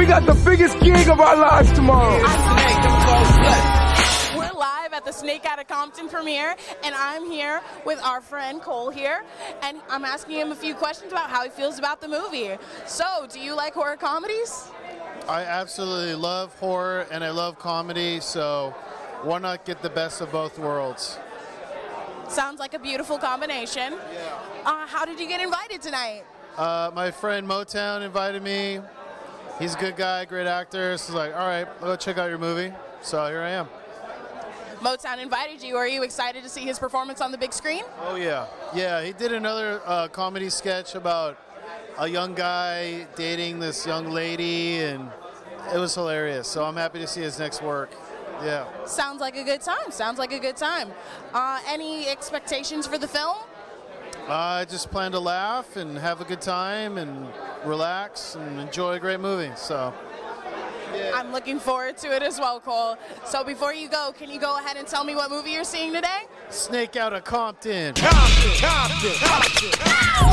We got the biggest gig of our lives tomorrow. We're live at the Snake Outta Compton premiere, and I'm here with our friend Cole here, and I'm asking him a few questions about how he feels about the movie. So, do you like horror comedies? I absolutely love horror and I love comedy, so why not get the best of both worlds? Sounds like a beautiful combination. Yeah. Uh, how did you get invited tonight? Uh, my friend Motown invited me. He's a good guy, great actor. So he's like, all right, I'll go check out your movie. So here I am. Motown invited you. Are you excited to see his performance on the big screen? Oh yeah, yeah. He did another uh, comedy sketch about a young guy dating this young lady, and it was hilarious. So I'm happy to see his next work. Yeah. Sounds like a good time. Sounds like a good time. Uh, any expectations for the film? I just plan to laugh and have a good time and relax and enjoy a great movie. So. I'm looking forward to it as well, Cole. So before you go, can you go ahead and tell me what movie you're seeing today? Snake Outta Compton. Compton, Compton, Compton.